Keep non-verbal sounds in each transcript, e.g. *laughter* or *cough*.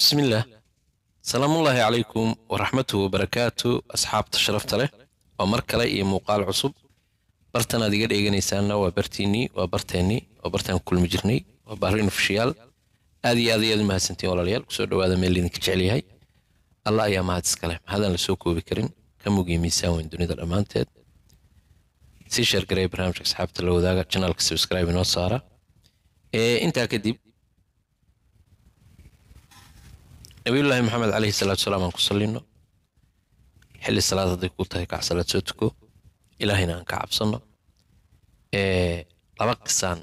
bismillaah salaamullaahi calaykum waraxmatuhu wabarakaatu asxaabta sharafta leh waa mar kale iyo muuqaal cusub. Bartan aad iga dheeganaysaanna waa bartiinnii waa barteennii waa bartaan ku kulmi jirnay waa bahrin ofishiyaal. Aad iyo aad ayaad u mahadsantiin walaalayaal ku soo dhowaada meel idinka jecel yahay. Allah ayaa mahad iskale mahadaan la soo koobi karin ka mugiya miisaan weyn dunida dhammaanteed. Sii sheergareya barnaamijka asxaabta la wadaaga janaalka subscribe inoo saara. Intaa kadib nabiyullaahi maxamed caleyhi salaatu salaam aan ku sallino. Xilli salaad hadday kuu tahay kac salaad soo tuko. Ilaahayna aan ka cabsanno laba qisaan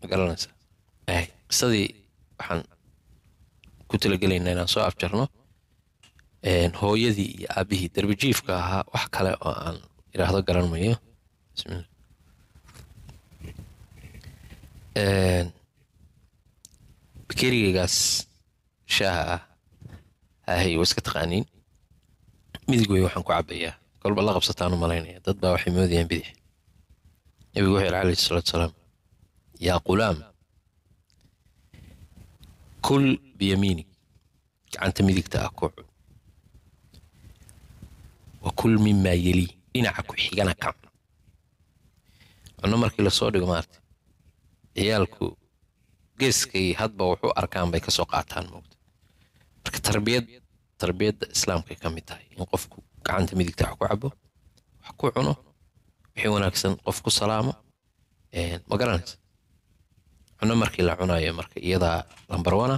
ma garanaysa? Qisadii waxaan ku talagelaynaa inaan soo afjarno. Hooyadii iyo aabihii darbijiifka ahaa wax kale oo aan idhaahdo garan mayo. Bismillah. Bakerigaygaas shaaha ah ahay waa iska taqaaniin? Midig wey waxaan ku cabayaa kolba la qabsataan u malaynaya. Dad baa waxay moodayaan bidix. Nabigu wuxuu yidhi calayhi salaatu salaam yaa qulaam kul biyamiinig gacanta midigta ah ku wa kul mimaa yelii dhinaca ku xigana ka cun cunno markii la soo dhigo maarta ciyaalku geeskay hadba wuxuu arkaan bay ka soo qaataan moogta tarbiyad tarbiyadda islaamkay ka mid tahay. In qofku gacanta midigta wax ku cabo wax ku cuno wixii wanaagsan qof ku salaamo ma garanaysa cuno markii la cunayo marka iyadaa lambar wana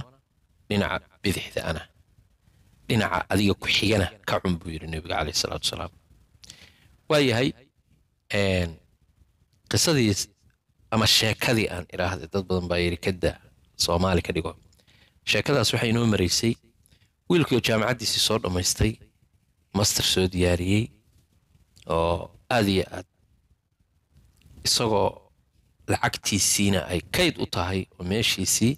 dhinaca bidixda ana. Dhinaca adiga ku xigana ka cun buu yidhi nebiga caleyhi salaatu wasalaam. Waayahay qisadii ama sheekadii aan idhaahday dad badan baa yidhi kada soomaali ka dhigo. Sheekadaas waxay inoo maraysay wiilkii oo jaamacaddiisii soo dhammaystay master soo diyaariyey oo aad iyo aad isagoo lacagtiisiina ay kayd u tahay oo meeshiisii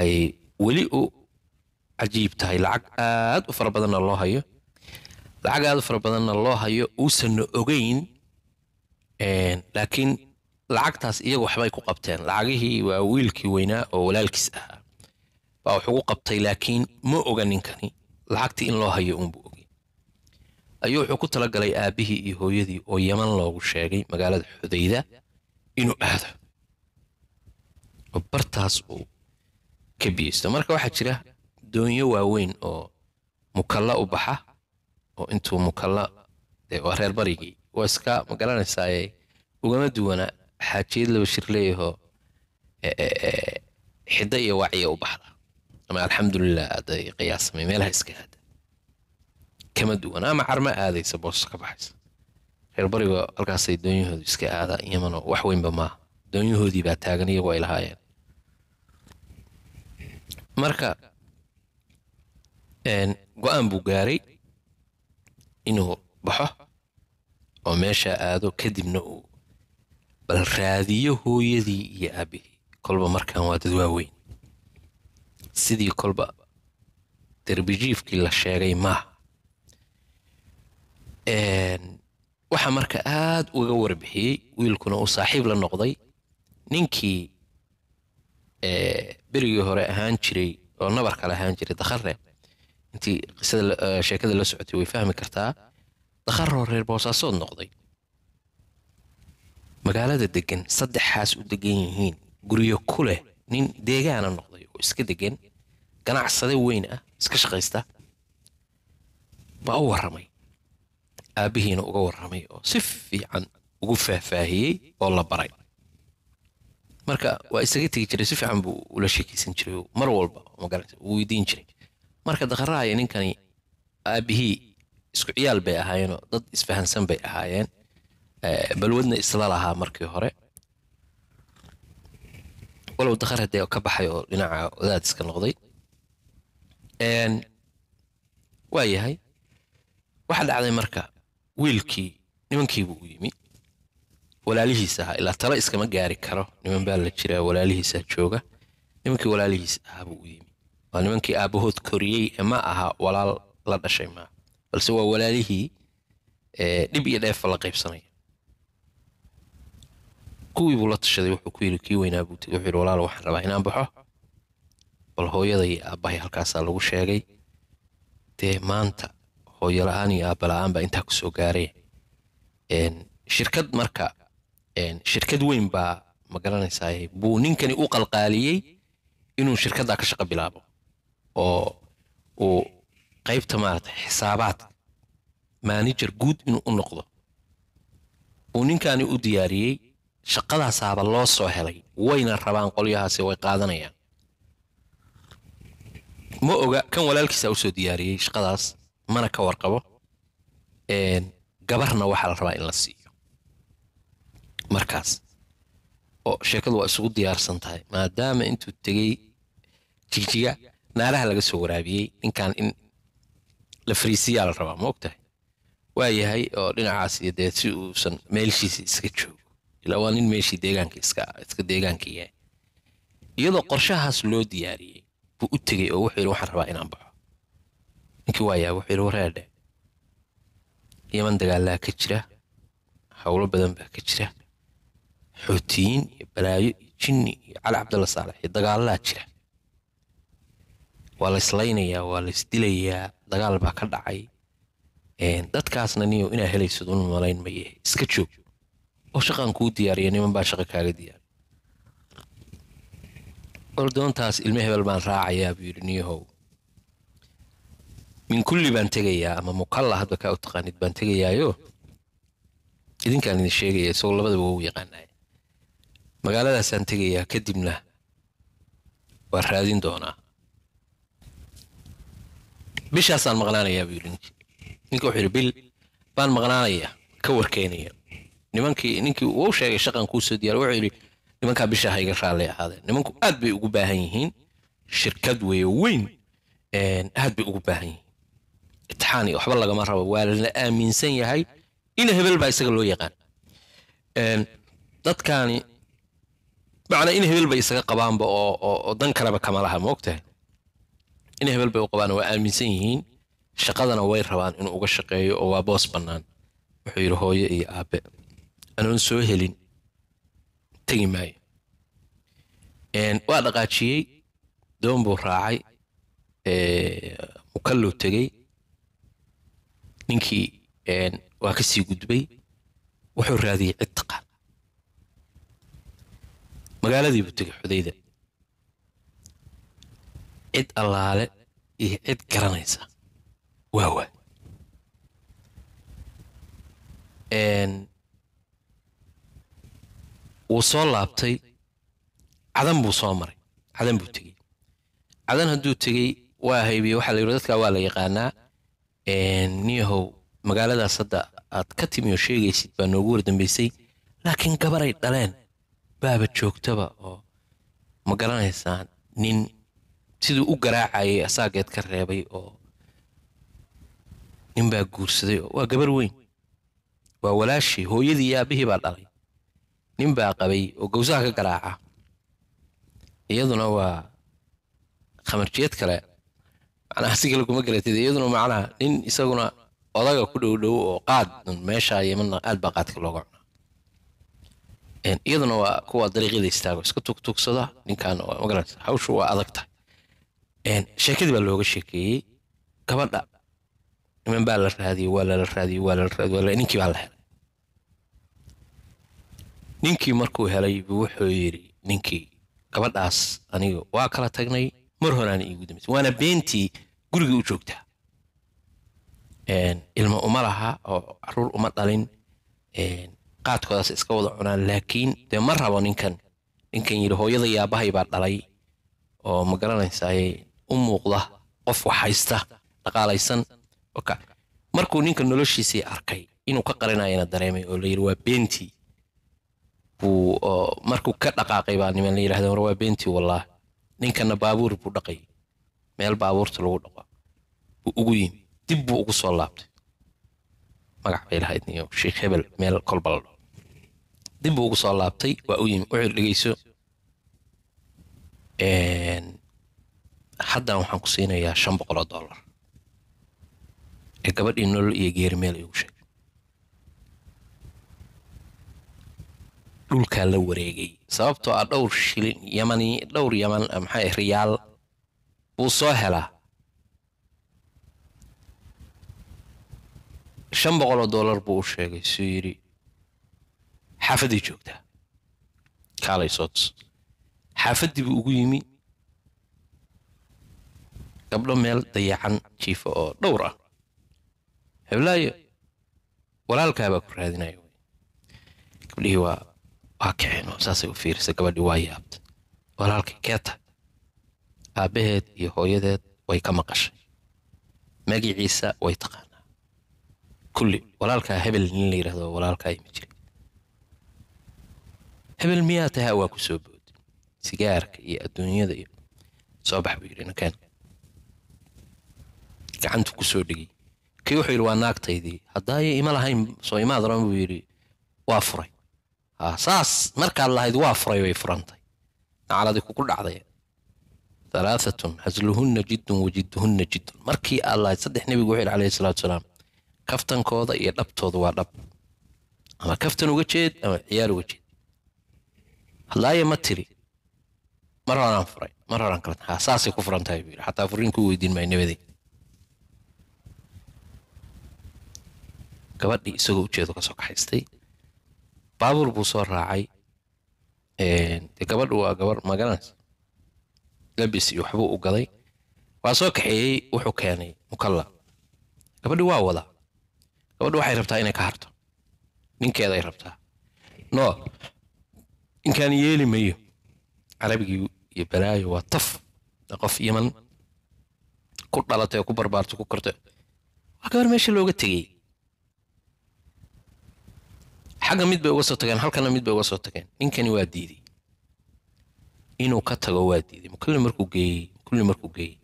ay weli u cajiib tahay. Lacag aad u fara badanna loo hayo. Lacag aad u fara badanna loo hayo uusanna ogeyn laakiin lacagtaas iyagu waxbay ku qabteen. Lacagihii waa wiilkii weynaa oo walaalkiis ahaa baa wax ugu qabtay laakiin ma oga ninkani lacagtii in loo hayo uunbuu ogey ayuu wuxuu ku talagalay aabbihii iyo hooyadii oo yaman loogu sheegay magaalada xudayda inuu aado. Oo bartaas uu ka biyeysto marka waxaa jira doonyo waaweyn oo mukalla u baxa oo intuu mukalla dee waa reer barigii waa iska ma ugama duwana xaajiyad laba shir leeyahoo xidda iyo wacya u baxda ama alxamdulilah aday qiyaasamay meelaha iska aada kama duwan ama carma aadaysa boos ka baxaysa reer bariga halkaasay doonyahoodu iska aadaan yamanoo wax weynba maaha doonyahoodii baa taagan iyagoo ay lahaayeen marka go'aan buu gaaray inuu baxo oo meesha aado kadibna uu bal raadiyo hooyadii iyo aabihii kolba markaan waa dad waaweyn sidii kolba derbijiifkii la sheegay maaha waxaa marka aad uga warbixiyey wiilkuna uu saaxiib la noqday ninkii berigii hore ahaan jiray oo nabar kale ahaan jiray dakhare intii qisada sheekada la socotay way fahmi kartaa dakharoo reer boosaasood noqday. Magaalada degan saddexaas u degan yihiin guryo ku leh nin deegaana noqday iska degan ganacsade weyn ah iska shaqaysta baa u warramay. Aabbihiina uga warramay oo si fiican ugu faahfaahiyey oo la baray. Marka waa isaga tegi jiray si fiican buu ula sheekaysan jiray. Mar walba weydiin jiray. Marka dakharaaya ninkani aabbihii isku ciyaal bay ahaayeenoo dad isfahansan bay ahaayeen. Balwadna isla lahaa markii hore walow dakhar haddee ka baxay oo dhinaca wadaad iska noqday waa yahay waxaa dhacday marka wiilkii nimankiibuu u yimi. Walaalihiis ahaa ilaa talo iskama gaari karo. Niman baa la jiraa walaalihiisaa jooga. Nimankii walaalihiis ahaa buu u yimi. Waa nimankii aabbahood koriyey ee ma aha walaal la dhashay maa balse waa walaalihii dhib iyo dheefa la qaybsanaya kuwii buu la tashaday wuxuu ku yidhi kii weynaa buu wuxuu yidhi walaal waxaan rabaa inaan baxo. Bal hooyada iyo aabbahay halkaasaa lagu sheegay dee maanta hooyo la'aan iyo aabba la'aan baa intaa ku soo gaareen. Shirkad marka shirkad weyn baa ma garanaysaa buu ninkani u qalqaaliyey inuu shirkaddaa ka shaqo bilaabo oo uu qaybta maarata xisaabaadka maanijar guud inuu u noqdo. Uu ninkani u diyaariyey shaqadaasaaba loo soo helay. Wayna rabaan qolyahaasi way qaadanayaan. Ma oga kan walaalkiisa u soo diyaariyey shaqadaas mana ka warqabo gabarna waxaa la rabaa in la siiyo. Markaas oo sheekadu waa isugu diyaarsan tahay maadaama intuu tegey jigjiga naalaha laga soo waraabiyey ninkan in la fariisiyaa la rabaa ma og tahay waa yahay oo dhinacaas iyo dee si uusan meelshiisi iska joogo ilaa waa nin meeshii deegaanka iska deegaanka yahay. Iyadoo qorshahaas loo diyaariyey buu u tegey oo wuxuu yidhi waxaan rabaa inaan baxo. Ninkii waa yahay wuxuu yidhi wareedhe yaman dagaalaa ka jira howlo badan baa ka jira. Xootiyiin iyo balaayo iyo jinni iyo cali cabdalla saalax iyo dagaalaa jira. Waa la islaynayaa waa la dagaal baa ka dhacay. Dadkaasna niyo inaa helaysad un malayn maye iska joog oo shaqaan kuu diyaariya niman baa shaqa kaaga diyaariya ordoontaas ilme hebel baan raacayaa buu yidhi niyahow. Min kulli baan tegayaa ama mukalla hadba kaa u taqaanid baan tegayaayo? Idinkaan idin sheegaya isagoo labadaba wou yaqaanaya magaaladaasaan tegayaa kadibna waa raadin doonaa. Bishaasaan maqnaanayaa buu yidhi. Ninka wuxuu yidhi bil baan maqnaanayaa ka warkeenaya nimankii ninkii uu sheegay shaqan kuu soo diyaar wuxuu yidhi nimankaa bishaa ha iga raalli ahaadeen nimanku aad bay ugu baahan yihiin shirkad weeye weyn aad bay ugu baahan yihiin. Itixaan waxba lagama rabo waa la aaminsan yahay ina hebel baa isaga loo yaqaan. Dadkaani macnaa in hebel bay isaga qabaanba oo oo dan kaleba kama laha ma ogtahay? In hebel bay u qabaan waa aaminsan yihiin shaqadana way rabaan inuu uga shaqeeyo oo waa boos bannaan wuxuu yidhi hooyo iyo aabe anoon soo helin tegi maayo waa dhaqaajiyey doon buu raacay mukalluu tegey ninkii waa ka sii gudbay wuxuu raadiyey cid taqaan magaaladii buu tegey xudayda cid allaale iyo cid garanaysa waa waa wuu soo laabtay cadan buu soo maray. Cadan buu tegey. Cadan hadduu tegey waa haybiye waxaa la yidhi dadkaa waa la yaqaanaa niyahow magaaladaas hadda aad ka timi oo sheegaysid baa noogu wardambaysay laakiin gabaray dhaleen. Baaba joogtaba oo ma garanaysaan nin siduu u garaacayay asaageed ka reebay oo nin baa guursaday. Waa gabar weyn. Waa walaashii hooyadii iyo aabihii baa dhalay nin baa qabay oo gawsaha ka garaaca. Iyaduna waa khamarjiyad kale. Macnaha si kale kuma garatid iyaduna macnaha nin isaguna odaga ku dhow oo qaad meesha yamana aad baa qaadka looga cunaa. Iyaduna waa kuwa dariiqyada istaago iska tugtugsada ninkan magarata hawshu waa adag tahay. Sheekadii baa looga sheekeeyey gabadha niman baa la raadiyey waa lala raadiyey waa lala raadiyey ninkii baa la helay ninkii markuu helay wuxuu yidhi ninkii gabadhaas aniga waa kala tagnay mar horaana iigu dambaysay waana beentii guriga u joogtaa ilmo uma laha oo carruur uma dhalin. Qaadkoodaas iska wada cunaan laakiin dee ma rabo ninkan. Ninkan yidhi hooyada yaabahay baa dhalay oo ma garanaysaay u muuqda qof wax haysta dhaqaalaysan markuu ninka noloshiisii arkay inuu ka qarinayana dareemay oo la yidhi waa beentii markuu ka dhaqaaqay baa niman la yidhahda war waa beentii wallaah ninkana baabuur buu dhaqay. Meel baabuurta lagu dhaqo. Buu ugu yimi. Dib buu ugu soo laabtay. Magac bay lahayd niyo. Sheekh hebel meel kolba la dib buu ugu soo laabtay. Waa u yimi. Wuxuu dhegeyso haddan waxaan ku siinayaa shan boqoloo dollar. Ee gabadhii nolol iyo geeri meel igu sheegay dhulkaa la wareegay. Sababtoo ah dhowr shilin yamani dhowr yaman maxaa riyaal wuu soo helaa. Shan boqol oo dollar buu u sheegay suu yidhi xaafaddii joogtaa kaalay soo xaafaddii buu ugu yimi. Gabdho meel dayacan jiifa oo dhowr ah. Heblaayo walaalkaabaa ku raadinaya gabdhihii waa waa kaceen oo saasay u fiirisay gabadhii waa yaabtay walaalkay keeta aabbaheed iyo hooyadeed way ka maqashay magiciisa way taqaanaa kulli. Walaalkaa hebel nin la yidhahdo walaalkaa ima jiri hebel miyaa tahay waa ku soo booday sigaarka iyo adduunyada iyo soo bax buu yidhi nakeen gacantu ku soo dhigay kii wuxuu yidhi waa naagtaydii haddaayo ima lahayn soo imaad ran buu yidhi waa furay saas markaad lahayd waa furay way furantay. Nacaladi kugu dhacday. Halaaatun hasluhunna jiddun wajidduhunna jiddun. Markii aad lahayd saddex nebigu wuxuu yidhi calayhi salaatu salaam kaftankooda iyo dhabtooda waa dhab. Ama kaftan uga jeed ama ciyaar uga jeed. Hadlaayo ma tiri. Mar horaan furay mar horaan kala saasay ku furan buu yidhi xataa furiin ku weydiin maayo nabadey gabadhii isagoo ujeedo ka kaxaystay baabuur buu soo raacay gabadhu waa gabar magaranaysa labis iyo waxbuu u gaday. Waa soo kaxeeyey wuxuu keenay mukalla gabadhii waa wadaa gabadhu waxay rabtaa inay ka harto. Ninkeeday rabtaa. No ninkaan yeeli mayo. Carabigii iyo balaayo waa taf. Qof yaman ku dhalatay oo ku barbaartay ku kortay waa gabar meesha looga tegey xagga mid bay uga soo tageen halkana mid bay uga soo tageen. Ninkani waa diiday inuu ka tago waa diiday mukulli markuu geeyey mukulli markuu geeyey.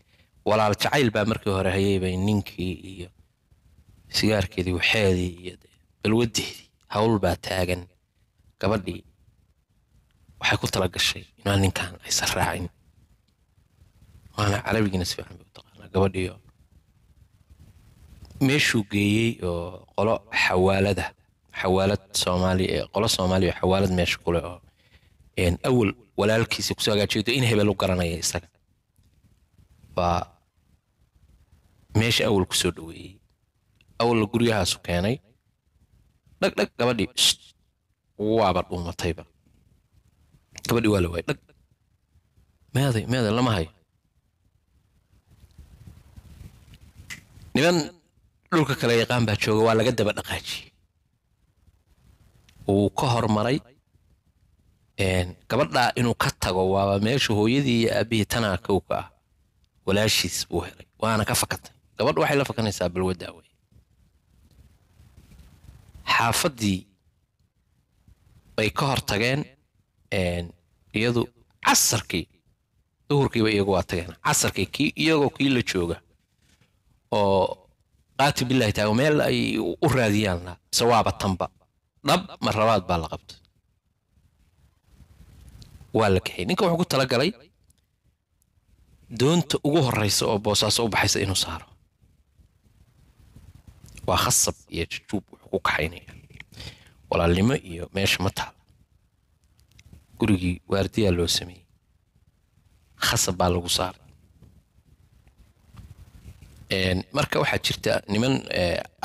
Walaal jacayl baa markii hore hayay bay ninkii iyo sigaarkeedii waxeedii iyo balwadeedii hawl baa taagan. Gabadhii waxay ku tala gashay inaan ninkan aysan raacin. Waana carabigiina si fiican bay u taqaanaa gabadhiio meeshuu geeyey oo qolo xawaalada xawaalad soomaali qolo soomaaliya oo xawaalad meesha kule oo awal walaalkiisa ku soo hagaajiyo in hebel u garanaya isaga. Baa meesha awal ku soo dhaweeyey awalna guryahaasu keenay. Dhag dhag gabadhii waaba dhuumatayba gabadhii waa la waayay dhag meeday meeday lama hayo niman dhulka kale yaqaan baa jooga waa laga daba dhaqaajiyey wuu ka hormaray gabadhaa inuu ka tago waaba meesha hooyadii iyo aabihii tanaa kowka ah. Walaashiis buu helay waana ka fakatay. Gabadha waxay la fakanaysaa balwaddaa wey. Xaafaddii bay ka hor tageen iyadu casarkii duhurkiiba iyagu waa tageen. Casarkii kii iyagoo kii la jooga oo qaati billahi taago meel ay u raadiyaan la mise waaba tanba dhab marlabaad baa la qabtay. Waa la kaxay ninka wuxuu ku tala galay doonta ugu horreysa oo boosaaso u baxaysa inuu saaro. Waa khasab iyo jujuub wuxuu ku kaxaynaya. Walaalnimo iyo meesha ma taala gurigii waardiyaa loo sameeyey. Khasab baa lagu saaray marka waxaa jirta niman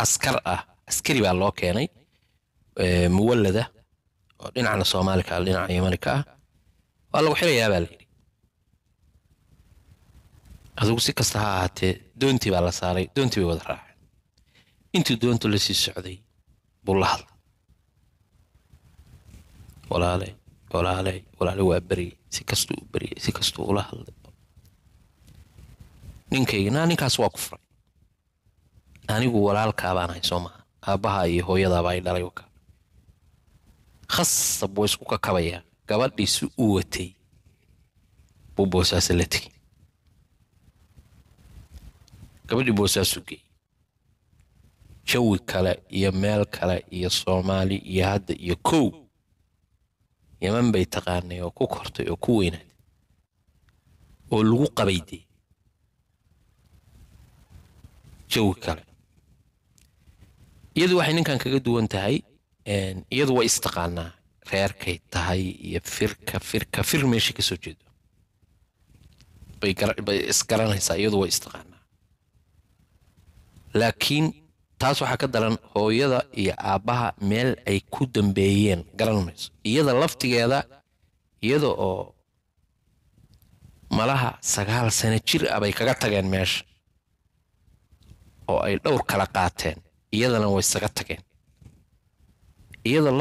askar ah askari baa loo keenay muwallada oo dhinacna soomaali ka ah ah waa lagu xirayaa baa layidhi adigu si kasta ha ahaatee doontii baa la saaray doontii bay wada raaceen. Intii doontu la socday buu la hadlay. Walaaley walaaley walaale waa beryey si kastuu u beryey si kastuu ula hadlay. Ninkayga naa ninkaas waa ku furay anigu walaalkaa baan soo maha aabbaha iyo hooyadaaba ay dhalay waka khasab waa isku kakabayaa gabadhii si u watay. Buu boosaaso la tegey gabadhii boosaasu geeyey jawi kale iyo meel kale iyo soomaali iyo hadda iyo kow. Yaman bay taqaanay oo ku kortay oo ku weynaatay. Oo lagu qabaydee jawi kale. Iyadu waxay ninkan kaga duwan tahay iyadu way istaqaanaa reerkay tahay iyo firka firka fir meesha ka soo jeedo. Bay gara- bay isgaranaysaa iyadu way istaqaanaa laakiin taas waxaa ka daran hooyada iyo aabbaha meel ay ku dambeeyeen garan mayso. Iyada laftigeeda iyada oo malaha sagaal sano jir ah bay kaga tageen meesha oo ay dhowr kala qaateen. Iyadana way isaga tageen iyada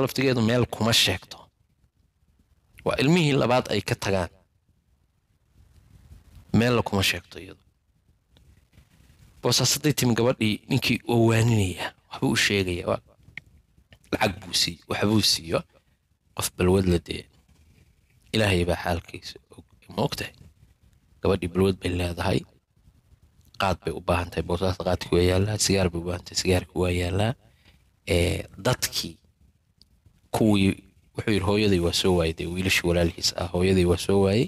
laftigeedu meel kuma sheegto. Waa ilmihii labaad ay ka tagaan. Meella kuma sheegto iyadu. Boosaas hadday timi gabadhii ninkii oo waaninaya waxbuu u sheegaya waa lacag buu siiy waxbuu siiyo qof balwad la dee. Ilaahay baa xaalkiisa og ma ogtahay? Gabadhii balwad bay leedahay qaad bay u baahan tahay boosaasta qaadkii waa yaallaa sigaar bay u baahan tahay sigaarkii waa yaallaa dadkii kuwii wuxuu yidhi hooyaday waa soo waayey dee wiilashii walaalhiis ah hooyaday waa soo waayey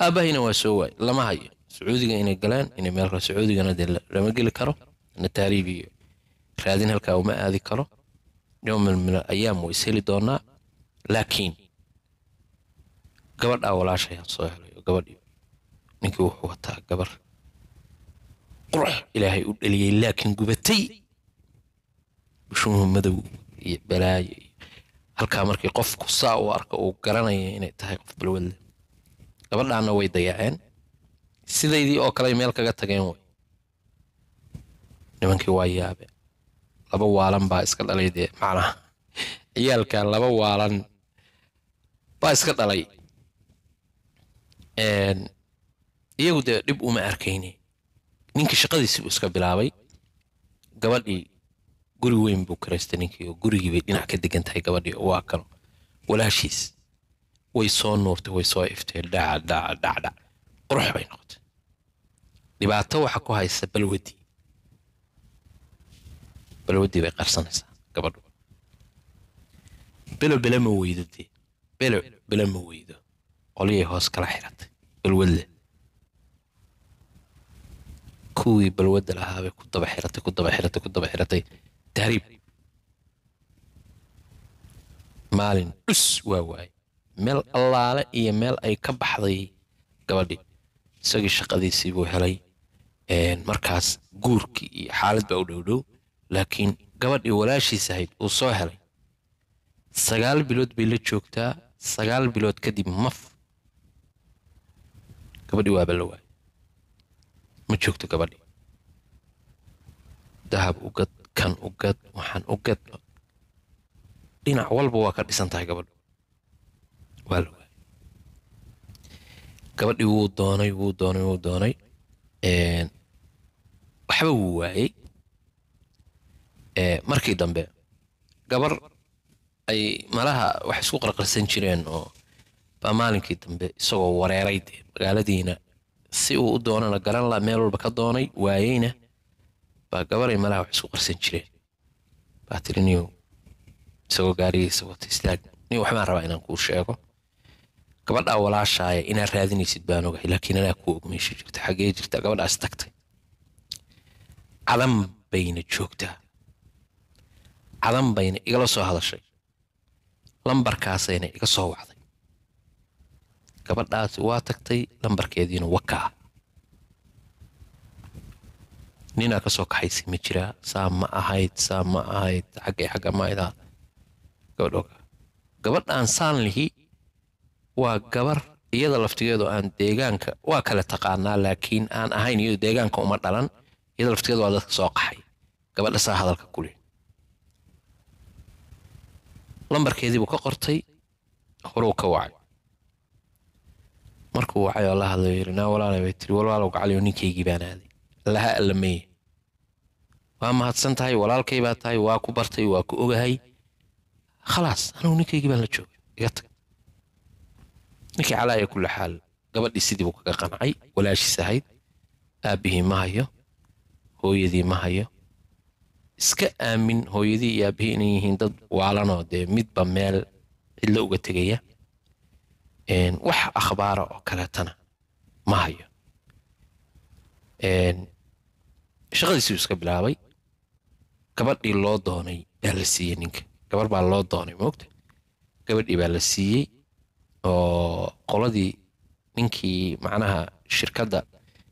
aabahayna waa soo waayey lama hayo sacuudiga inay galaan inay meel kale sacuudigana dee la- lama geli karo na iyo raadin halkaa uma aadi karo al ayaam way isheli doonaa laakiin gabadhaa walaashayaan soo helay oo gabadhii ninkii wuxuu wataa gabar qurux ilaahay u dhaliyey laakiin gubatay bushumu madow iyo balaayo iyo halkaa markii qofku saa u arka uu garanaya inay tahay qof balwad leh gabadhaana way dayaceen. Sidaydii oo kale meel kaga tageen way. Nimankii waa yaabe. Laba waalan baa iska dhalay dee macnaha. Ciyaalkan laba waalan baa iska dhalay. Iyagu dee dhib uma arkayne ninkii shaqadiisii buu iska bilaabay gabadhii guri weyn buu karaystay ninkii oo gurigii bay dhinac ka degan tahay gabadhii. Waa kano walaashiis. Way soo nuurtay way soo iftay dhaca dhaca dhac dhac. Qurux bay noqotay. Dhibaato waxa ku haysa balwadii balwadii bay qarsanaysaa gabadhu. Belo bele ma weydo dee belo bele ma weydo. Qolyay hoos kala xiratay. Balwadle. Kuwii balwadda lahaabay ku daba xiratay ku daba xiratay ku daba xiratay tahriib maalin dhus waa waaye meel allaale iyo meel ay ka baxday gabadhii isagii shaqadiisii buu helay. Markaas guurkii iyo xaalad baa u dhow dhow. Laakiin gabadhii walaashiis ahayd uu soo helay. Sagaal bilood bay la joogtaa. Sagaal bilood kadib maf gabadhii waaba la waayay. Ma joogto gabadhii dahab ugad kan ugad waxaan ugad dhinac walba waa ka dhisan tahay gabadhu. Waa la waayay. Gabadhii wuu doonay wuu doonay wuu doonay. Waxba wuu waayey markii dambe gabar ay malaha wax isku qarqarsan jireen oo baa maalinkii dambe isagoo wareeray dee magaaladiina. Si uu u doonana garan la meel walba ka doonay waayeyna baa gabaray malaha wax isku qarsan jireen. Baa tiri niyow isagoo gaarigiisa wata istaag niyow waxbaan rabaa inaan kuu sheego. Gabadhaa walaashaaya inaad raadinaysid baan ogahay laakiin anaa ku og meesha jirta xaggee jirta gabadhaas tagtay. Cadan bayna joogtaa. Cadan bayna igala soo hadashay. Lambarkaasayna iga soo wacday. Gabadhaasi waa tagtay lambarkeediina wakaa ninaa ka soo kaxaysay ma jiraa saa ma ahayd saa ma ahayd xaggay xagga ma idaa gabadh oga gabadhaan saan lihi waa gabar iyada laftigeedu aan deegaanka waa kale taqaanaa laakiin aan ahayn iyadu deegaanka uma dhalan iyada laftigeedu waa dadka soo qaxay gabadha saa hadalka kuli lambarkeedii buu ka qortay horuu ka wacay. Markuu wacay oo la hadlayo yidhi naa walaalay bay tiri walaalow gacaliyo ninkaygii baan aaday. Laha allameye waa mahadsan tahay walaalkay baa tahay waa ku bartay waa ku ogahay. Khalaas anigu ninkaygii baan la joogay iga tag. Ninkii calaaya kulli xaal gabadhii sidii buu kaga qancay walaashiis ahayd. Aabbihii ma hayo hooyadii ma hayo. Iska aamin hooyadii iyo aabbihii inay yihiin dad waalanoo dee midba meel cidlo uga tegaya. Wax akhbaara oo kaleetana ma hayo. Shaqadiisuu iska bilaabay gabadhii loo doonay baa la siiyey ninka. Gabar baa loo doonay moogta gabadhii baa la siiyey oo qoladii ninkii macnaha shirkadda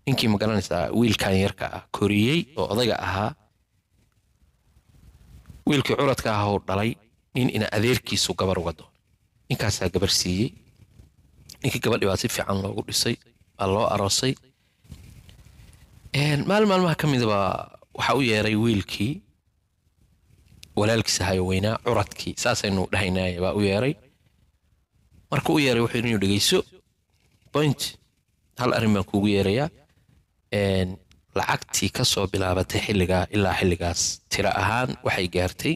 ninkii ma garanaysaa wiilkan yarka ah koriyey oo odayga ahaa wiilkii curadka ah oo dhalay nin ina adeerkiisu gabar uga doonay. Ninkaasaa gabar siiyey. Ninkii gabadhii baa si fiican loogu dhisay baa loo aroosay maalin maalmaha ka mida baa waxaa u yeeray wiilkii walaalkiisa hayo weynaa curadkii saasaynu dhahaynaaye baa u yeeray. Marka u yeeray wuxuu inuu dhegeyso point. Hal arrin baan kuugu yeerayaa. Lacagtii ka soo bilaabatay xilligaa ilaa xilligaas tiro ahaan waxay gaartay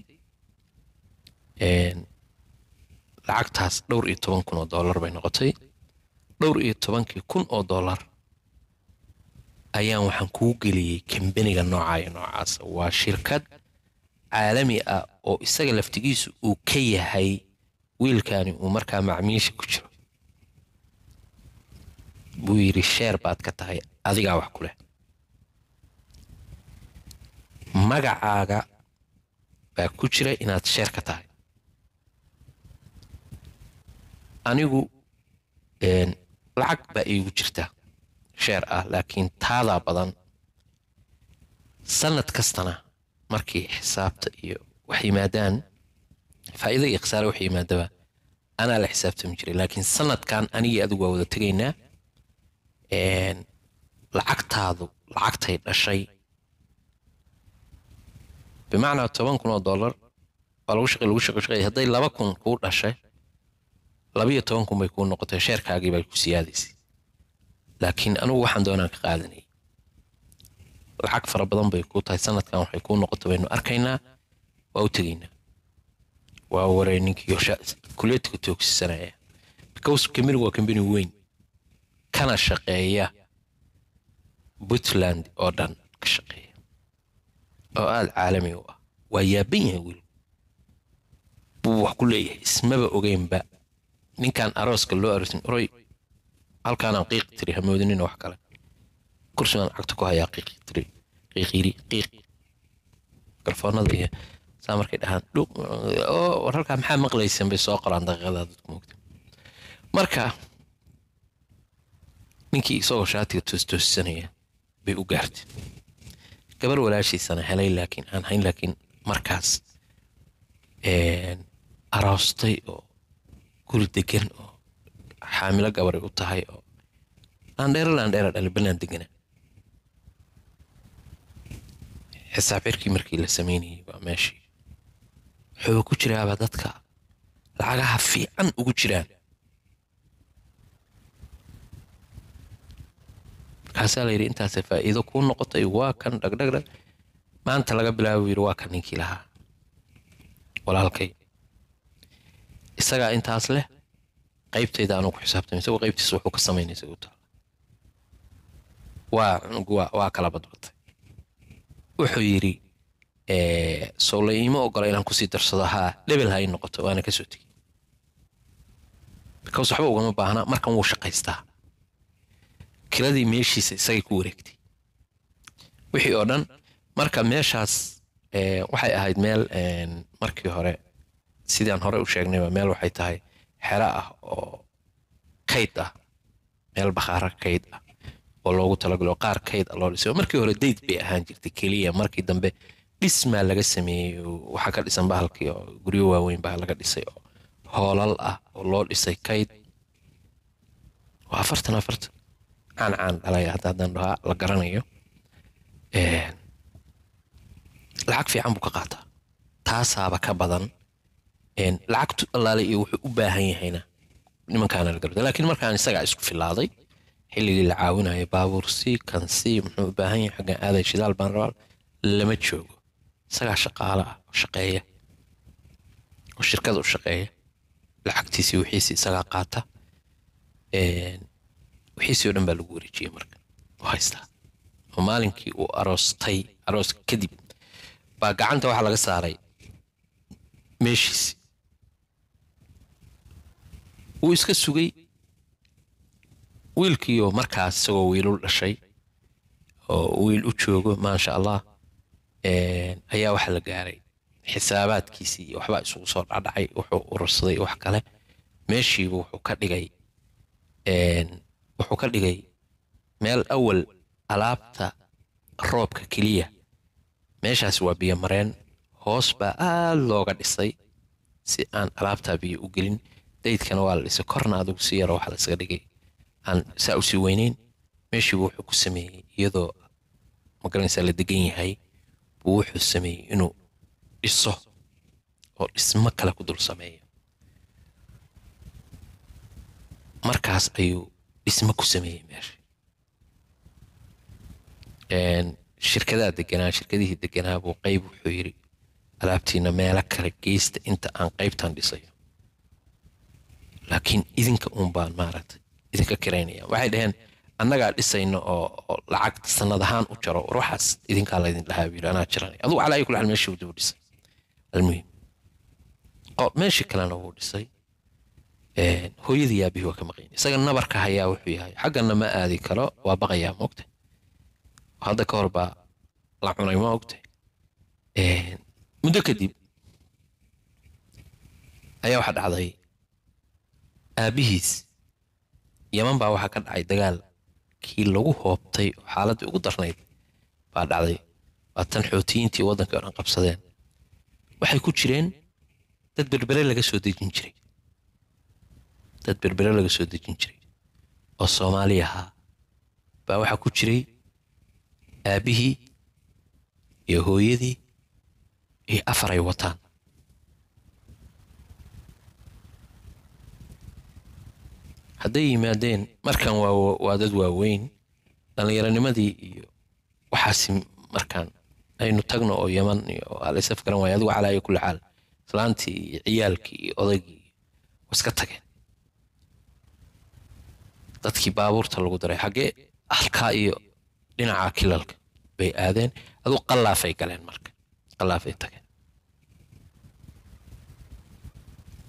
lacagtaas dhowr iyo toban kun oo dollar bay noqotay. Dhowr iyo tobankii kun oo dollar ayaan waxaan kuu geliyey kambaniga noocaa iyo noocaasa waa shirkad caalami ah oo isaga laftigiisu uu ka yahay wiilkani uu markaa macmiisha ku jiro. Buu yidhi sheer baad ka tahay adigaa wax ku leh. Magacaaga baa ku jira inaad sheer ka tahay. Anigu lacag baa iigu jirta sheer ah laakiin taadaa badan sanad kastana markii xisaabta iyo wax yimaadaan faa'iida iyo khasaare wax yimaadaba anaa la xisaabtami jiray laakiin sanadkan anigii adigu waa wada tegaynaa. Lacagtaadu lacagtay dhashay bimacnaa toban kun oo dollar waa lagu shaqey lagu shaqey shaqey. Hadday laba kun kuu dhashay labiyo toban kun bay kuu noqotay sheerkaagii bay ku siyaadaysay laakiin anigu waxaan doonaan ka qaadanayay lacag fara badan bay kuu tahay. Sanadkan waxay kuu noqotay baynu arkaynaa waa u tegaynaa waa waray ninkii kuleetiga toogsisanaya because kambanigu waa kambani weyn kana shaqeeya puntland oo dhan ka shaqeeya oo aada caalami u ah. Waa yaaban yahay wiil. Buu wax ku leeyahay ismaba ogeynba. Ninkan arooska loo aroosin oroy halkaanaan qiiq tiri hamoodinina wax kale kursi baan cagta ku hayaa qiiq tiri qiiqiri qiiq mikrofoonada iyo saa markay dhahaan oo war halkaa maxaa maqlaysan bay soo qoraan daqiiqadaa dadku moogta. Marka ninkii isagoo shaatiga toostoosisanaya bay u gaartay. Gabar walaashiisana helay laakiin aan hayn laakiin markaas aroostay oo guri degan oo xaamilo gabaray u tahay oo laandheero laandheera dhali balaan degana xisaab cirkii markii la sameynayay waa meeshii wuxuuba ku jiraaba dadka lacagaha fiican ugu jiraan. Markaasaa la yidhi intaasay faa'iido kuu noqotay waa kan dhagdhagdhag maanta laga bilaabo yidhi waa kan ninkii lahaa. Walaalkay isagaa intaas leh qaybtayda anuu ku xisaabtamay isagoo qaybtiisa wuxuu ka samaynay isagu taala waa cunugu waa waa kala badbatay wuxuu yidhi sow la iima ogola inaan ku sii darsado haa dhebel ha ii noqoto waana ka soo tegey. Because waxba ugama baahna markan wuu shaqaystaa. Kiladii meeshiisa isagay ku wareegtay. Wixii oo dhan marka meeshaas waxay ahayd meel markii hore sidaan hore u sheegnayba meel waxay tahay xero ah oo kayd ah meel bakhaara kayd ah oo loogu talagalo qaar kayd ah loo dhisay. Markii hore dayd bay ahaan jirtay keliya markii dambe dhismaa laga sameeyey waxaa ka dhisan bahalkii oo guryo waaweyn baa laga dhisay oo hoolal ah oo loo dhisay kayd. Waa afartan afartan. Caan caan dhalaya hadda haddaan dhahaa la garanayo. Lacag fiican buu ka qaataa. Taasaaba ka badan lacagtu allaale iyo wuxuu u baahan yahayna nimankaana la garda laakiin markaan isagaa isku filaaday xilligii la caawinayo baabuur si kan si muxuu u baahan yahay xaggan aaday shidaal baan rabaa lama joogo. Isagaa shaqaala ah oo shaqeeya. Oo shirkada u shaqeeya. Lacagtiisii wixiisii isagaa qaata. Wixiisii oo dhan baa lagu wareejiyey marka. Oo haystaa. Oo maalinkii uu aroostay arooska kadib baa gacanta waxaa laga saaray meeshiisi wuu iska sugay wiilkiioo markaas isagoo wiilul dhashay oo wiil u joogo maasha allah ayaa waxa la gaaray. Xisaabaadkiisii iyo waxbaa isugu soo dhacdhacay wuxuu urursaday wax kale. Meeshiiba wuxuu ka dhigay wuxuu ka dhigay meel awal alaabta roobka keliya. Meeshaas waa biyo mareen. Hoos baa aad looga dhisay si aan alaabtaa biyo u gelin. Daydkana waa la dhisay korna adigu si yaro waxa la dhigay aan saa u sii weyneyn. Meeshiibu wuxuu ku sameeyey iyadoo ma garanaysaa la degan yahay buu wuxuu sameeyey inuu dhiso oo dhismo kale ku dul sameeyo. Markaas ayuu dhismo ku sameeyey meesha shirkadaa deganaa shirkadihii deganaa buu qayb wuxuu yidhi alaabtiina meelo kale geysta inta aan qaybtan dhisayo. Laakiin idinka uun baan maaragtay idinka kiraynaya waxay dhaheen annagaa dhisayno oo lacag sanad ahaan u jaro war idinkaa laydin dhahaa yidhi anaa jiranaya adugu calaa kulli xaal meeshii buu dhisay. Almuhim. Meeshii kalena wuu dhisay hooyadii aabihii waa ka maqayn isaga nabarka hayaa wuxuu yahay xaggana ma aadi karo waa baqayaa moogta hadda ka hor la cunay ma ogta muddo kadib ayaa waxaa dhacday aabihiis yaman baa waxaa ka dhacay dagaal kii lagu hoobtay oo xaaladdii ugu darnayd baa dhacday. Waa tan xootiyiintii waddankii o dhan qabsadeen. Waxay ku jireen dad berbere laga soo dejin jiray. Dad berbere laga soo dejin jiray. Oo soomaali ahaa. Baa waxaa ku jiray aabbihii iyo hooyadii iyo afar ay wataan hadday yimaadeen markan waa dad waaweyn dhallinyaronimadii iyo waxaasi markaan aynu tagno oo yaman iyo alaysaf garan waaya adigu calaayo kulli xaal islaantii iyo ciyaalkii iyo odaygii waa iska tageen. Dadkii baabuurta lagu daray xaggee halkaa iyo dhinaca kilalka bay aadeen aduu qallaafay galeen marka qallaafay tageen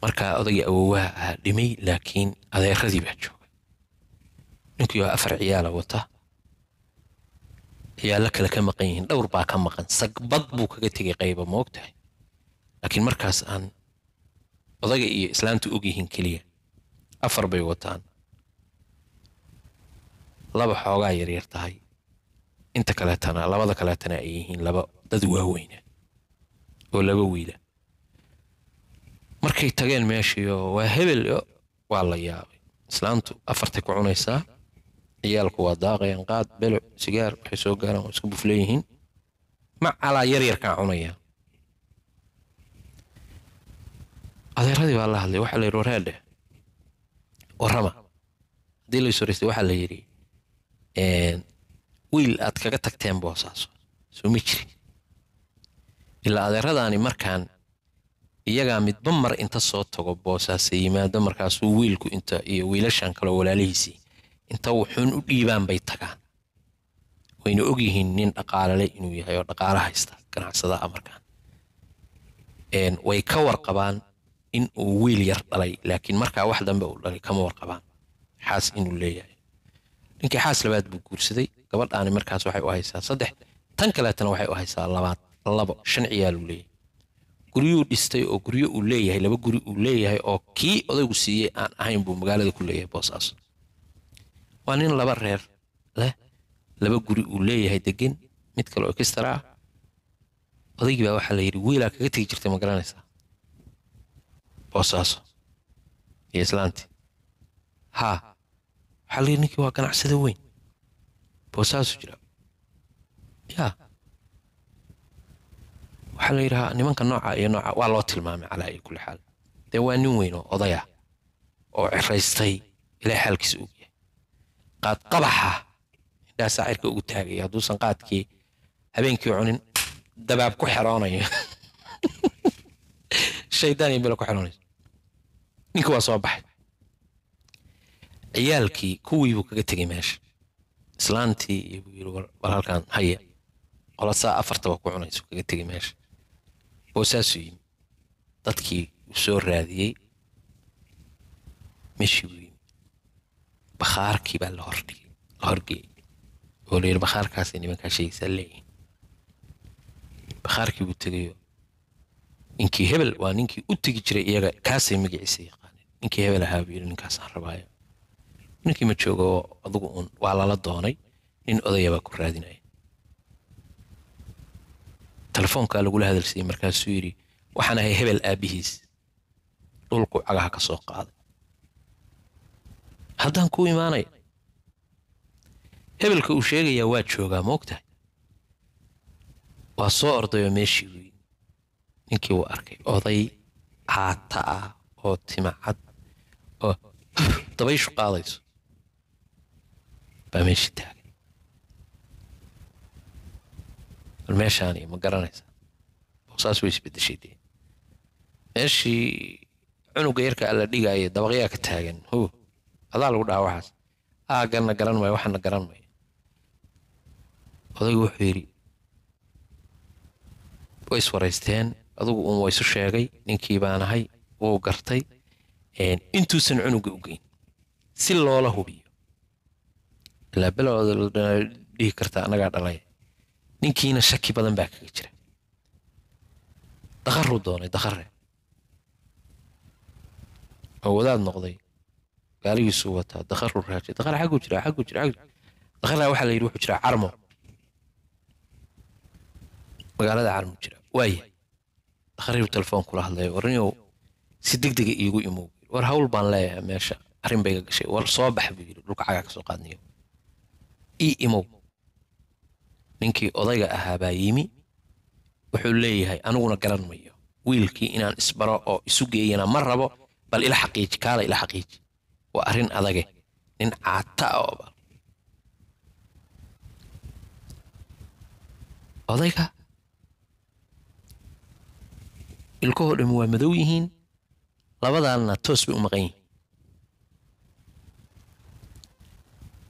marka odaygii awowaha ahaa dhimay laakiin adeeradii baa joogay. Ninkii oo afar ciyaala wata ciyaalo kale ka maqan yihiin dhowr baa ka maqan sagbad buu kaga tegay qayba ma ogtahay? Laakiin markaas aan odayga iyo islaamtu og yihiin keliya afar bay wataan. Laba xoogaa yaryar tahay. Inta kaleetana labada kaleetana ay yihiin laba dad waaweyna oo laba wiila markay tageen meeshiio waa hebel waa la yaabay. Islaamtu afartay ku cunaysaa ciyaalku waa daaqayaan qaad beluc sigaar waxay soo gaaraan waa isku bufleeyihiin macalaa yaryarkaa cunayaan adeeradii baa la hadlay waxaa la yidhi wareedhe warrama. Haddii la soreystay waxaa la yidhi wiil aad kaga tagteen boosaaso soo ma jirin ilaa adeeradaani markaan iyagaa midba mar inta soo tago boosaase yimaado markaasuu wiilku inta iyo wiilashan kaleo walaalihiisii. Inta wuxuun u dhiibaan bay tagaan. Wayna ogyihiin nin dhaqaalale inuu yahay oo dhaqaala haysta ganacsada a markaan way ka warqabaan in uu wiil yar dhalay laakiin markaa wax dambe uu dhalay kama warqabaan. Xaas inuu leeyahay. Ninkii xaas labaad buu guursaday gabadhaani markaas waxay u haysaa saddex tan kaleetana waxay u haysaa labaad labo shan ciyaaluu leeyahay guryuu dhistay oo guryo uu leeyahay laba guri uu leeyahay oo kii odaygu siiyey aan ahayn buu magaalada ku leeyahay boosaaso waa nin laba reer leh laba guri uu leeyahay degan mid kale oo ekistara ah. Odaygii baa waxaa la yidhi wiilaa kaga tegi jirtay ma garanaysaa boosaaso iyo islaantii. Haa waxaa la yidhi ninkii waa ganacsada weyn. Boosaasu jira. Yaa waxaa la yidhahaa nimanka nooca iyo nooca waa loo tilmaamay calaa iyo kulli xaal. Dee waa nin weyn oo odaya oo ciraystay ilaa xaalkiisa og yahay qaad qabaxa indhaha saacirka ugu taagaya hadduusan qaadkii habeenkii cunin dabaab ku xeroonayo *laughs* shaydaan iyo bilo ku xeroonayso ninkii waa soo baxay. Ciyaalkii kuwii buu kaga tegay meesha. Islaantii iyo buu yidhi war halkan haya qolasaa afartaba ku cunayso kaga tegay meesha boosaasuu yimi dadkii uu soo raadiyey meeshii buu yimi bakhaarkii baa la hordhigay la horgeeyey oo la yidhi bakhaarkaasay nimankaa sheegaysaa leeyihiin bakhaarkii buu tegayo ninkii hebel waa ninkii u tegi jiray iyaga kaasay magaciisa yaqaaneen ninkii hebel ahaa buu yidhi ninkaasaan rabaayo ninkii ma joogo adugu uun waa lala doonay nin odaya baa ku raadinaya telefoonkaa lagula hadalsiiyey markaasuu yidhi waxaan ahay hebel aabbihiis dhulku cagaha ka soo qaaday. Haddaan kuu imaanaya hebelka uu sheegayaa waa joogaa moogtahay waa soo ordayoo meeshii weyn ninkii wuu arkay oday caata ah oo timacad oo dabayshu qaadayso. Baa meeshii taagan bal meeshaani ma garanaysaa boosaas way isbedeshay dee meeshii cunuga yarka alla dhigaayo dabaqyaa ka taagan hu adaa lagu dhaha waxaas aaganna garan maayo waxana garan maayo odaygu wuxuu yidhi way iswaraysteen adugu uun waa isu sheegay ninkii baan ahay wuu gartay intuusan cunuga u geyn si loola hubiyo ilaa belooda dhihi kartaa annagaa dhalay ninkiina shaki badan baa kaga jira. Dakharuu doonay dakhare oo wadaad noqday gaaligiisuu wataa dakharuu raajay dakhare xagguu jira xagguu jira xagguu dakharaa waxaa la yidhi wuxuu jiraa carmo. Magaalada carmo jira. Waaya dakhariiru telefoon kula hadlaya warniow si deg dega iigu imow war hawl baan leeyahay meesha arrin bayga gashay. War soo bax buu yidhi dhulka cagaa ka soo ii imow ninkii odayga ahaa baa yimi. Wuxuu leeyahay aniguna garan mayo. Wiilkii inaan isbaro oo isu geeyana ma rabo bal ila xaqiiji kaala ila xaqiiji waa arrin adage nin caata ah oo bal odayga ilkahoo dhammi waa madow yihiin. Labadaanna toos bay u maqan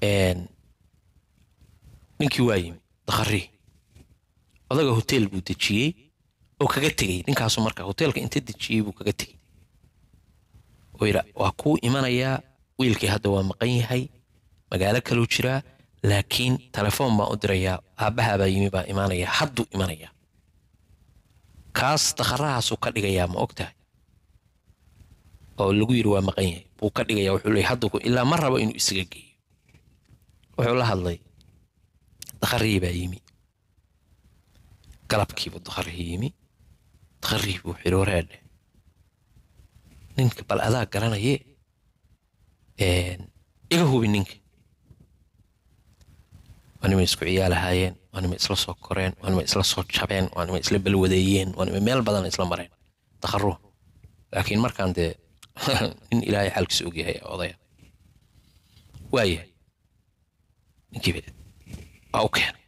yihiin. Ninkii waa yimi dakharii odaga hoteel buu dejiyey oo kaga tegey. Ninkaasu marka hoteelka inta dejiyey buu kaga tegey. Oo yidha waa kuu imanayaa wiilkii hadda waa maqan yahay. Magaalo kaluu jiraa. Laakiin telefoon baan u dirayaa. Aabbahaa yimi baa imaanaya hadduu imanayaa kaas dakharahaasuu ka dhigayaa ma og oo lagu yidhi waa maqan yahay. Buu ka dhigayaa wuxuu leeyahy hadda ilaa ma rabo inuu isaga geeyo. Wuxuu la hadlay dakharii baa yimi galabkiibu dakharii yimi dakharii buu xidhi wareedhe ninka bal adaa garanaye iga hubi ninka waa nimay isku ciyaalahaayeen waa nimay isla soo koreen waa nimay isla soo jabeen waa nimay isla balwadeeyeen waa nimay meel badan isla mareen dakharuhu laakiin markaan dee nin ilaahay xaalkiisa ogyahay odaya waayahay ninkii waa u keenay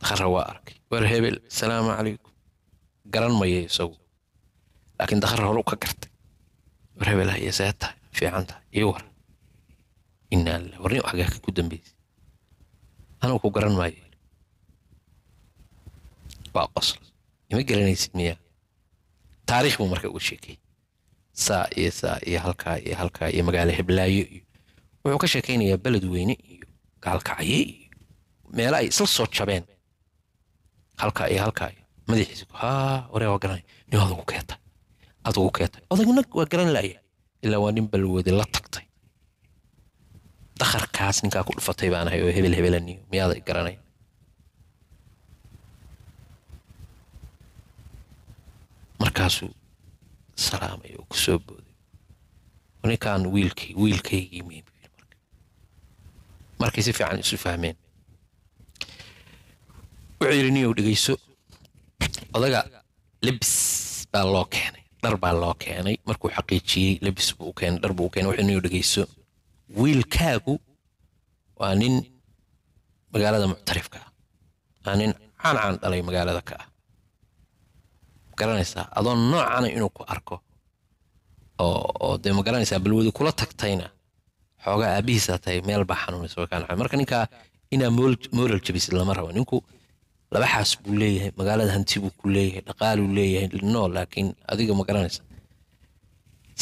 dakhara waa arkay war hebel salaamu calaykum garan maya isagu laakiin dakhara hore u ka gartay war hebel haya see tahay fiican tahay ii war inaa lilah warni xagee ku dambeysay anugu ku garan maayo waa qosl ima garanaysid miya taariikh buu marka uga sheekay saa iyo saa iyo halkaa iyo halkaa iyo magaalo heblaayo iyo wuxuu ka sheekaynayaa beled weyne iyo meelo ay isla soo jabeen. Halkaa iyo madaxiisa haa waree waa garanay nin adugu keetay adugu keetay odagna waa garan laaya ilaa waa nin balwade la tagtay. Dakharkaas ninkaa ku dhufatay baan ahay oo hebel hebelaniyo miyaada garanaya markaasuu salaamay oo ku soo booday. Ninkaan wiilkay wiilkaygii marka markay si fiican isu fahmeen wuxuu yidhi niyow dhegeyso odaga lebis baa loo keenay dhar baa loo keenay. Markuu xaqiijiyey lebis buu keenay dhar buu keenay. Wuxuu niyow dhegeyso wiilkaagu waa nin magaalada muctarifka ah. Waa nin caan caan dhalay magaalada ka ah. Garanaysaa adoo noocana inuu ku arko oo oo dee ma garanaysaa balwadi kula tagtayna xoogaa aabihiisaa tahay meel baa xanuunaysa way kaa naxay. Marka ninkaa inaa moral jabisid lama rabo. Ninku laba xaas buu leeyahay magaalada hanti buu ku leeyahay dhaqaaluu leeyahay no laakiin adiga ma garanaysa.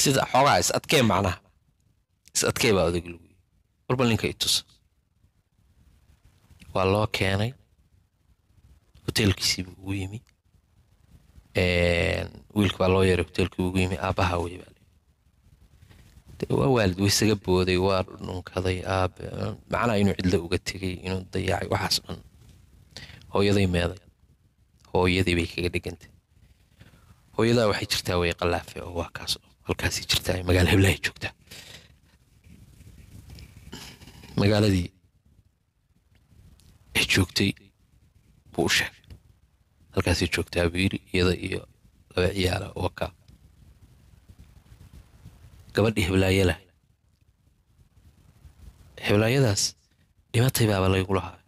Sida xoogaa is adkee macnaha is adkee baa odag lagu yii warbal ninka itus waa loo keenay hoteelkiisii buu ugu yimi. Wiilka baa loo yeeray hoteelkii ugu yimi aabbaha wey baa waa waalid way isaga booday waa dhunkaday aabe macnaa inuu cidlo uga tegay inuu dayacay waxaas dhan hooyaday meeday. Hooyadii bay kaga dhigantay. Hooyadaa waxay jirtaa way qalaafe oo waa kaas halkaasay jirtaa magaala heblahay joogtaa. Magaaladii ay joogtay buu u sheegay. Halkaasay joogtaa buu yidhi iyada iyo laba ciyaala oo ka gabadhii heblaaye lah heblaayadaas dhimatay baaba laygu lahaa.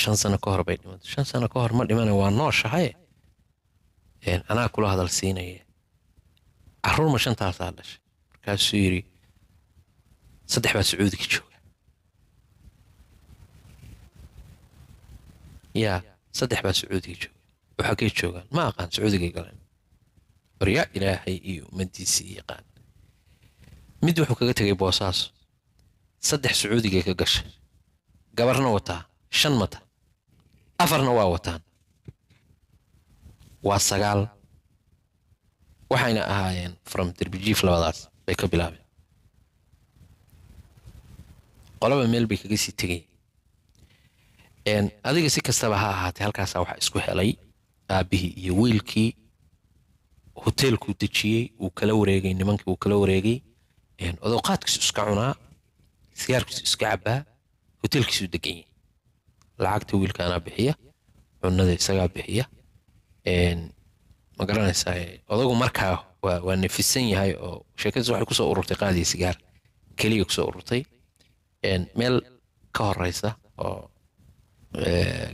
Shan sano ka hor bay dhimatay. Shan sano ka hor ma dhimana waa nooshahaye anaa kula hadal siinaya carruur ma shantaasaa dhashay. Markaasuu yidhi saddex baa sacuudiga jooga. Yaa saddex baa sacuudiga jooga. Oo xaggee joogaan. Ma aqaan sacuudigay galeen. Baryaa ilaahay iyo ummaddiisii yaqaan mid wuxuu kaga tegay boosaaso saddex sacuudigay ka gashay. Gabarna wataa. Shan mata. Afarna waa wataan. Waa sagaal. Waxayna ahaayeen from derbijiif labadaas bay ka bilaabeen. Qolaba meel bay kaga sii tegayeen adiga si kastaba ha ahaatee halkaasaa waxaa isku helay aabbihii iyo wiilkii. Hoteelkuu dejiyey wuu kala wareegay nimankii wuu kala wareegay odowqaadkiisu iska cunaa sigaarkiisu iska cabaa hoteelkiisuu degan yahay lacagta wiilkaanaa bixiya cunada isagaa bixiya ma garanaysaa odagu markaa waa nefisan yahay oo sheekadiis waxay ku soo ururtay qaadiya sigaar keliya ku soo ururtay meel ka horeysa oo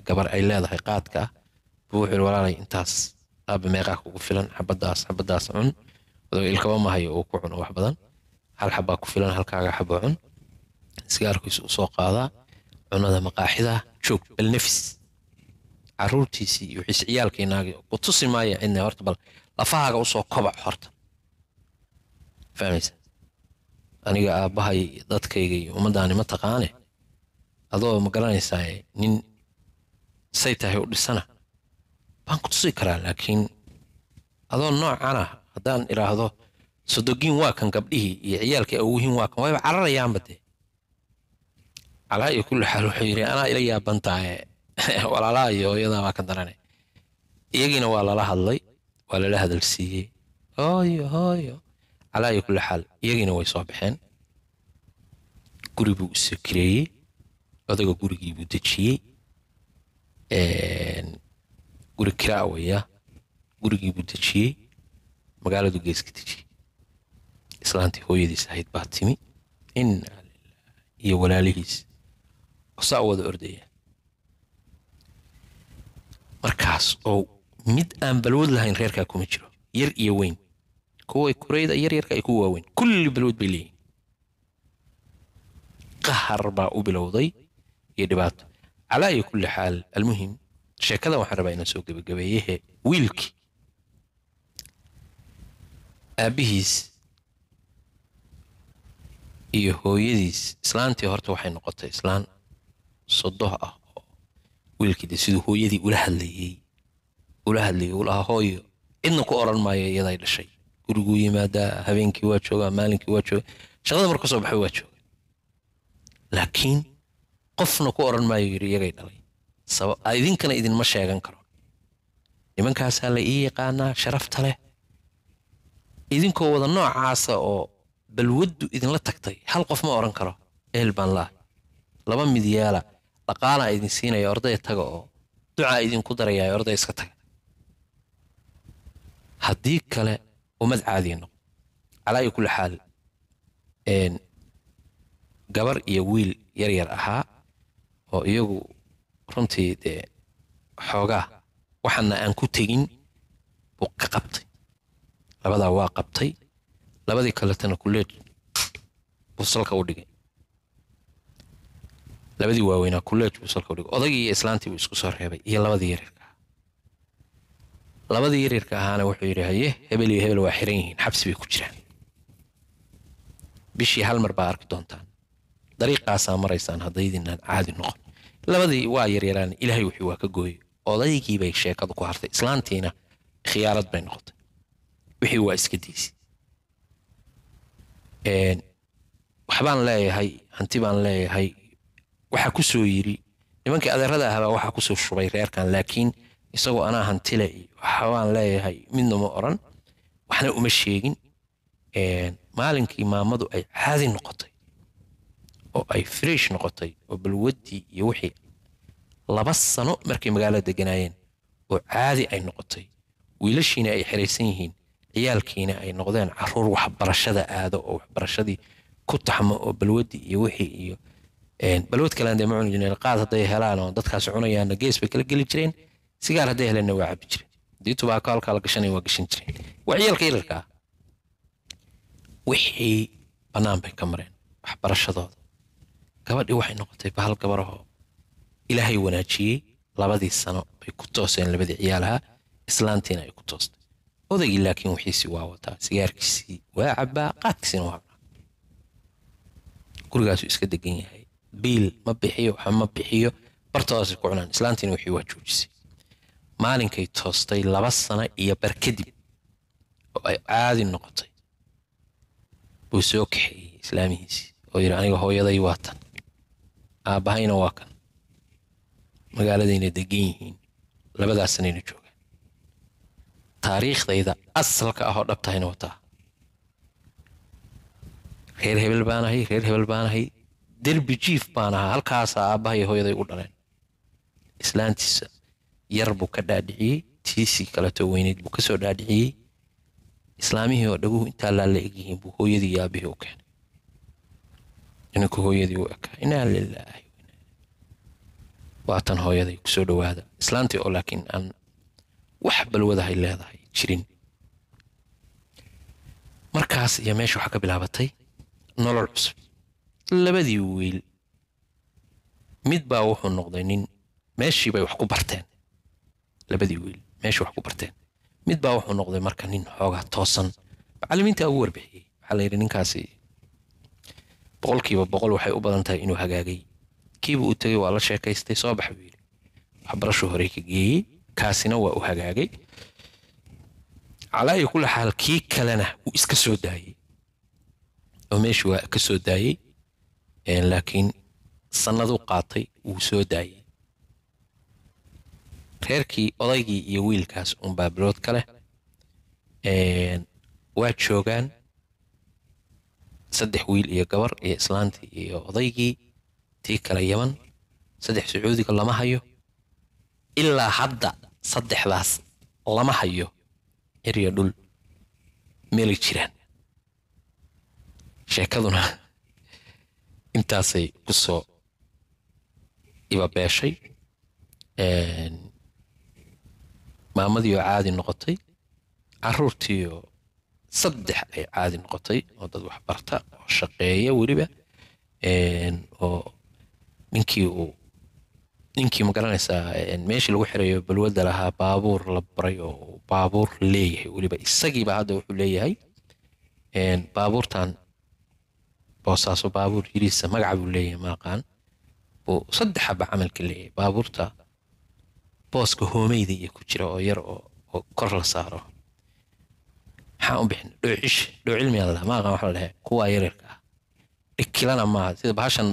gabar ay leedahay qaadka ah buu wuxuu walaalay intaas aaba meeqaa kugu filan xabadaas xabadaas cun odaga ilkaba mahayo uu ku cuno wax badan hal xabaa ku filan halkaaga xabo cun. Sigaarkiisu u soo qaadaa cunada maqaaxida joog bal caruurtiisii iyo wixiis ku tusi maaya cidna horta bal lafahaaga u soo kobac horta. Fahmaysa? Aniga aabbahay dadkayga iyo ma taqaane? Adoo ma garanaysaa nin say tahay u dhisana? Baan ku tusi karaa laakiin adoo noocana haddaan idhaahdo sodogiin waa kan gabdhihii iyo ciyaalkii awuhiin waa wayba cararayaanba dee. Calaa iyo kulli xaal wuxuu yidhi anaa ila yaaban tahay *laughs* walaalaha iyo hooyadaa baa ka darane. Iyagiina waa lala hadlay waa lala hadalsiiyey. Hooyo hooyo. Calaa iyo kulli xaal iyagiina way soo baxeen. Guri buu isu kireeyey odaga gurigii buu dejiyey. Guri kiraa weya gurigii buu dejiyey. Magaaladu geeska dejiyey islaantii hooyadiis ahayd baa timi inna iyo walaalihiis saa wada ordaya markaas oo mid aan balwad lahayn reerkaa kuma jiro. Yar iyo weyn. Kuwa kurayda yar yarka ay ku waaweyn. Kulli balwad bay leeyihiin qahar baa u bilowday iyo dhibaato. Calaa iyo kulli xaal almuhim sheekada waxaan rabaa inaan soo gebagabeeyehe wiilkii. Aabbihiis iyo hooyadiis islaantii horta waxay noqotay islaan sodoh ah oo wiilkii siduu hooyadii ula hadlayey ula hadlayey ulahaa hooyo cidna ku odhan maayo iyaday dhashay. Guriguu yimaadaa habeenkii waa joogaa maalinkii waa jooga shaqada marka soo baxay waa jooga laakiin qofna ku odhan maayo yidhi iyagay dhalay. Idinkana idinma sheegan karo. Nimankaasaa la ii yaqaanaa sharafta leh? Idinkoo wada noocaasa oo balwaddu idinla tagtay. Hal qof ma odhan karo. Ehel baan laahay. Laba midyaala dhaqaalaa idin siinaya ordaya taga oo ducaa idinku darayaa ordaya iska taga haddii kale ummad caadiya noqo. Calaa iyo kulli xaal gabar iyo wiil yar yar ahaa oo iyagu runtii dee xoogaa waxaana aan ku tegin buu ka qabtay. Labadaa waa qabtay labadii kaletana kulleed buu salka u dhigay. Labadii waaweynaa kulleed buu salka u dhigay. Odagii iyo islaantii buu isku soo reebay iyo labadii yaryarka. Labadii yaryarka ahaana wuxuu yidhi haye hebel iyo hebel waa xiran yihiin xabsi bay ku jiraan. Bishii hal mar baa arki doontaan dariiqaasaa maraysaan haddaydinaan caadi noqon. Labadii waa yaryaraan ilaahay wuxuu waa ka gooyey. Odaygii bay sheekadu ku hartay islaantiina khiyaarad bay noqotay. Wixii waa iska diisay waxbaan leeyahay hanti baan leeyahay. Waxaa ku soo yiri nimankii adeerada ahbaa waxaa ku soo shubay reerkan laakiin isagoo anaa hantile iyo waxbaan leeyahay midna oran. Waxna uma sheegin maalinkii maamadu ay caadi noqotay oo ay fresh noqotay oo balwaddii iyo wixii laba sano markay magaalada deganaayeen oo caadi ay noqotay. Wiilashiina ay xeraysan yihiin ciyaalkiina ay noqdeen carruur waxbarashada aado oo waxbarashadii ku taxmo oo balwaddii iyo wixii iyo balwad kalean dee ma cuni jireen qaad hadday helaan oo dadkaasi cunayaana gees bay kala geli jireen. Sigaar hadday heleenna waa cabi jireen haddii tubaako halkaa la gashanaya waa gashan jireen waa ciyaalka yararka ah wixii bannaan bay ka mareen waxbarashadooda. Gabadhii waxay noqotay bahal gabarahoo ilaahay wanaajiyey labadii sano bay ku tooseen labadii ciyaalaha. Islaantiina ay ku toostay odaygii laakiin wixiisii waa wataa sigaarkiisii waa cabbaa qaadkiisina waa cabaa gurigaasuu iska degan yahay biil ma bixiyo waxa ma bixiyo bartoodaasay ku cunaan islaantiina wixii waa joojisay maalinkay toostay laba sano iyo bar kadib oo ay caadi noqotay buu soo kaxeeyey islaamihiisii oo yidhi aniga hooyaday waa tan aabbahayna waa kan magaaladayna degan yihiin labadaas sanayna joogaan taariikhdayda asalka ah oo dhabtahayna wataa. Reer hebel baanahay reer hebel baanahay derbi jiif baan ahaa halkaasaa aabbahay hooyaday u dhaleen islaantiisa yar buu ka dhaadhiciyey tiisii kaleto weyneyd buu ka soo dhaadhiciyey. Islaamihii oo dhaguhu intaa laala egyihiin buu hooyadii iyo aabihii u keenay. Ininku hooyadii u ekaa inaa lilaahi waatan hooyaday ku soo dhowaada. Islaantii oo laakiin aan wax balwadahay leedahay jirin. Markaas iyo meesha waxaa ka bilaabatay nolol cusub. Labadii wiil mid baa wuxuu noqday nin meeshii bay wax ku barteen. Labadii wiil meeshii wax ku barteen. Mid baa wuxuu noqday marka nin xoogaa toosan. Macallimiinta ugu warbixiyey waxaa la yidhi ninkaasi boqolkiiba boqol waxay u badan tahay inuu hagaagay. Kiiba u tegey waa la sheekaystay soo bax buu yidhi. Waxbarashuu horey ka geeyey kaasina waa u hagaagay calaa iyo kulli xaal kii kalena wuu iska soo daayey oo meeshii waa ka soo daayey laakiin sannaduu qaatay wuu soo daayey reerkii odaygii iyo wiilkaas unbaa bilood ka leh waa joogaan saddex wiil iyo gabar iyo islaantii iyo odaygii tii kale yaman saddex sacuudiga lama hayo ilaa hadda saddexdaas lama hayo cirya dhul meelay jiraan. Sheekaduna intaasay ku soo ibabeeshay maamadiioo caadi noqotay caruurtiioo saddex ay caadi noqotay oo dad waxbarta oo shaqeeya weliba oo ninkii uu ninkii ma garanaysaa meeshii lagu xirayo balwadda lahaa baabuur la baray oo baabuur leeyahay weliba. Isagiiba hadda wuxuu leeyahay baabuurtan boosaaso baabuur yiriisa magaca buu leeyahay maaqaan buu saddex haba camalka leeyahay baabuurta booska hoomeyda iyo ku jira oo yar oo kor la saaro. Maxaa u bixin dhoocish dhoocilmiyaa ladaha maaqaan waxa la dhahay kuwaa yaryarka ah. Dhikilana maaha sida bahashan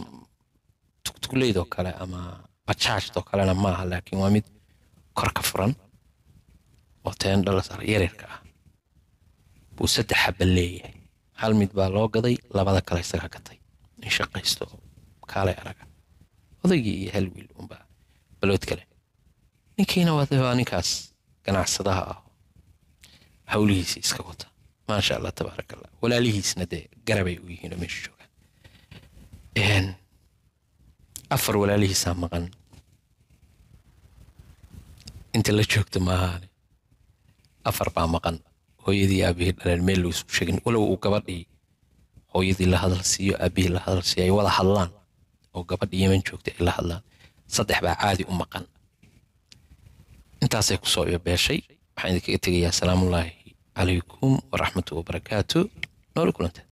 tugtugleydoo kale ama bajaajtoo kalena maaha laakiin waa mid kor ka furan oo teendha la saaro yaryarka ah. Buu saddex haba leeyahay. Hal mid baa loo gaday labada kale isagaa gatay. In shaqaysto kaalay araga odaygii iyo hal wiil unbaa balood kale. Ninkiina waa ninkaas ganacsadaha ah. Hawlihiisa iska wata. Maasha allah tabaaraka walaalihiisna dee garabay u yihiin meesha joogaan afar walaalihiisaa maqan inta la joogta maahaane afar baa maqan. Hooyadii aabihii dhaleen meel loosu sheegin. Walow uu gabadhii hooyadii la hadal aabihii la hadal ay wada hadlaan. Oo gabadhii yeman joogtay ay la hadlaan. Saddex baa caadi u maqan. Intaasay ku soo ibabeeshay waxaan idinkaga tegayaa asalaamullaahi calaykum waraxmatu wabarakaatu nooli kulanta